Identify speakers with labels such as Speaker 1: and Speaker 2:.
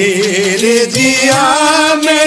Speaker 1: तेरे जिया में